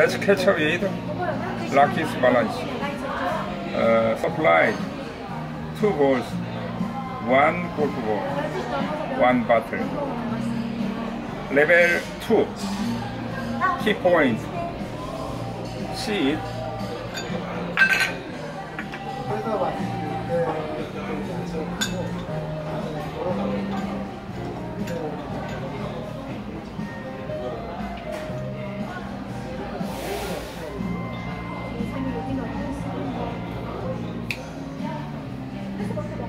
Let's catch with Rocky's balance. Uh, supplied two balls, one golf ball, one bottle. Level two. Key point. See it. Thank you.